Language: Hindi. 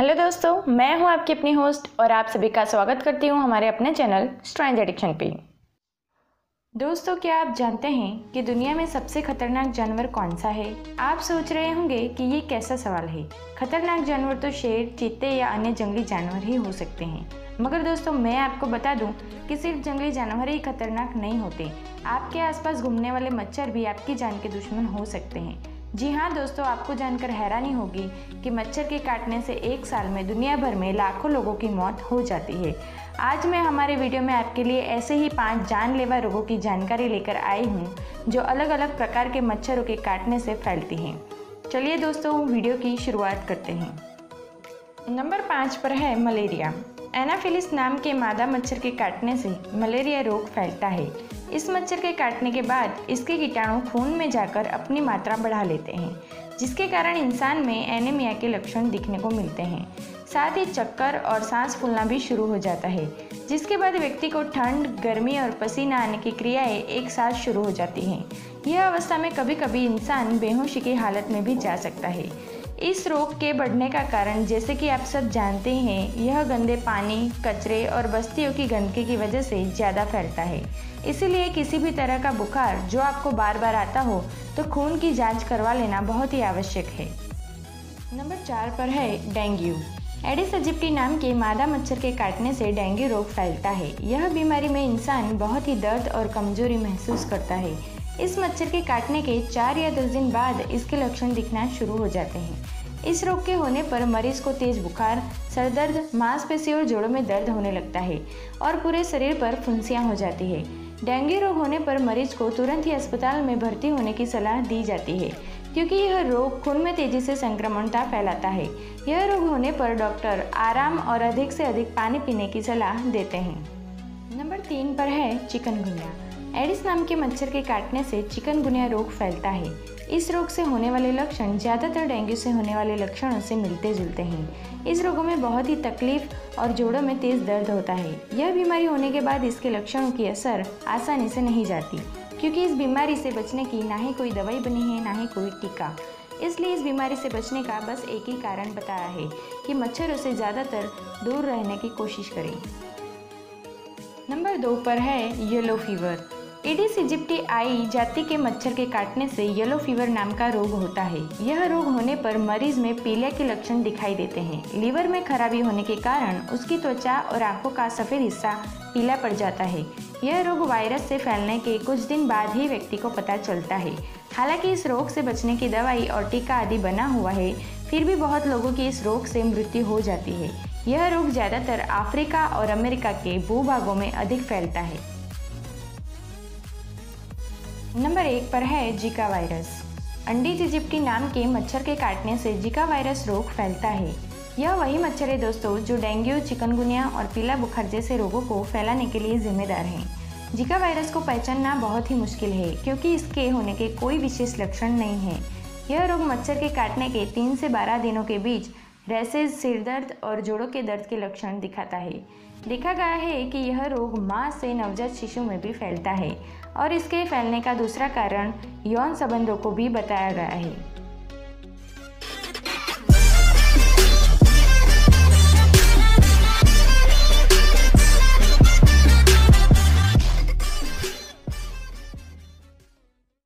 हेलो दोस्तों, मैं हूँ आपकी अपनी होस्ट और आप सभी का स्वागत करती हूँ हमारे अपने चैनल स्ट्रेंज एडिक्शन पे। दोस्तों, क्या आप जानते हैं कि दुनिया में सबसे खतरनाक जानवर कौन सा है? आप सोच रहे होंगे कि ये कैसा सवाल है। खतरनाक जानवर तो शेर, चीते या अन्य जंगली जानवर ही हो सकते हैं। मगर दोस्तों, मैं आपको बता दूँ कि सिर्फ़ जंगली जानवर ही खतरनाक नहीं होते। आपके आसपास घूमने वाले मच्छर भी आपकी जान के दुश्मन हो सकते हैं। जी हाँ दोस्तों, आपको जानकर हैरानी होगी कि मच्छर के काटने से एक साल में दुनिया भर में लाखों लोगों की मौत हो जाती है। आज मैं हमारे वीडियो में आपके लिए ऐसे ही पाँच जानलेवा रोगों की जानकारी लेकर आई हूँ, जो अलग अलग प्रकार के मच्छरों के काटने से फैलती हैं। चलिए दोस्तों, वीडियो की शुरुआत करते हैं। नंबर पाँच पर है मलेरिया। एनाफिलिस नाम के मादा मच्छर के काटने से मलेरिया रोग फैलता है। इस मच्छर के काटने के बाद इसके कीटाणु खून में जाकर अपनी मात्रा बढ़ा लेते हैं, जिसके कारण इंसान में एनीमिया के लक्षण दिखने को मिलते हैं। साथ ही चक्कर और सांस फूलना भी शुरू हो जाता है, जिसके बाद व्यक्ति को ठंड, गर्मी और पसीना आने की क्रियाएँ एक साथ शुरू हो जाती हैं। यह अवस्था में कभी कभी इंसान बेहोशी की हालत में भी जा सकता है इस रोग के बढ़ने का कारण, जैसे कि आप सब जानते हैं, यह गंदे पानी, कचरे और बस्तियों की गंदगी की वजह से ज़्यादा फैलता है। इसीलिए किसी भी तरह का बुखार जो आपको बार बार आता हो तो खून की जाँच करवा लेना बहुत ही आवश्यक है। नंबर चार पर है डेंगू। एडिस अजिप्टी नाम के मादा मच्छर के काटने से डेंगू रोग फैलता है। यह बीमारी में इंसान बहुत ही दर्द और कमज़ोरी महसूस करता है। इस मच्छर के काटने के चार या दस दिन बाद इसके लक्षण दिखना शुरू हो जाते हैं। इस रोग के होने पर मरीज़ को तेज बुखार, सरदर्द मांसपेशी और जोड़ों में दर्द होने लगता है और पूरे शरीर पर फुंसियाँ हो जाती है। डेंगू रोग होने पर मरीज़ को तुरंत ही अस्पताल में भर्ती होने की सलाह दी जाती है, क्योंकि यह रोग खून में तेज़ी से संक्रमणता फैलाता है। यह रोग होने पर डॉक्टर आराम और अधिक से अधिक पानी पीने की सलाह देते हैं। नंबर तीन पर है चिकनगुनिया। एडिस नाम के मच्छर के काटने से चिकनगुनिया रोग फैलता है। इस रोग से होने वाले लक्षण ज़्यादातर डेंगू से होने वाले लक्षणों से मिलते जुलते हैं। इस रोगों में बहुत ही तकलीफ़ और जोड़ों में तेज़ दर्द होता है। यह बीमारी होने के बाद इसके लक्षणों की असर आसानी से नहीं जाती, क्योंकि इस बीमारी से बचने की ना ही कोई दवाई बनी है, ना ही कोई टीका। इसलिए इस बीमारी से बचने का बस एक ही कारण बताया है कि मच्छरों से ज़्यादातर दूर रहने की कोशिश करें। नंबर दो पर है येलो फीवर। एडिस इजिप्टी आई जाति के मच्छर के काटने से येलो फीवर नाम का रोग होता है। यह रोग होने पर मरीज़ में पीलिया के लक्षण दिखाई देते हैं। लीवर में खराबी होने के कारण उसकी त्वचा और आँखों का सफ़ेद हिस्सा पीला पड़ जाता है। यह रोग वायरस से फैलने के कुछ दिन बाद ही व्यक्ति को पता चलता है। हालाँकि इस रोग से बचने की दवाई और टीका आदि बना हुआ है, फिर भी बहुत लोगों की इस रोग से मृत्यु हो जाती है। यह रोग ज़्यादातर अफ्रीका और अमेरिका के भूभागों में अधिक फैलता है। नंबर एक पर है जिका वायरस। अंडीज इजिप्टी नाम के मच्छर के काटने से जिका वायरस रोग फैलता है। यह वही मच्छर है दोस्तों, जो डेंगू, चिकनगुनिया और पीला बुखार जैसे रोगों को फैलाने के लिए जिम्मेदार हैं। जिका वायरस को पहचानना बहुत ही मुश्किल है, क्योंकि इसके होने के कोई विशेष लक्षण नहीं है। यह रोग मच्छर के काटने के तीन से बारह दिनों के बीच रैसेज सिरदर्द और जोड़ों के दर्द के लक्षण दिखाता है। देखा गया है कि यह रोग माँ से नवजात शिशु में भी फैलता है। और इसके फैलने का दूसरा कारण यौन संबंधों को भी बताया गया है।